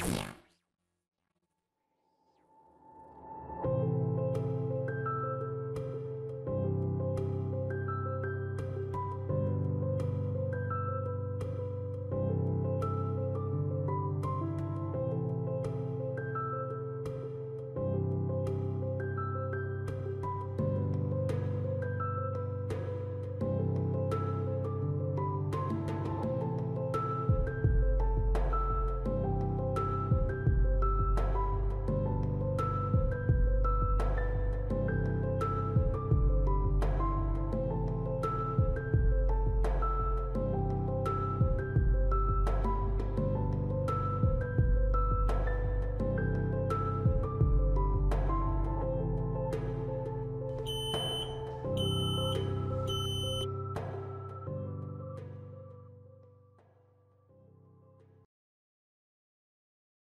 Meow.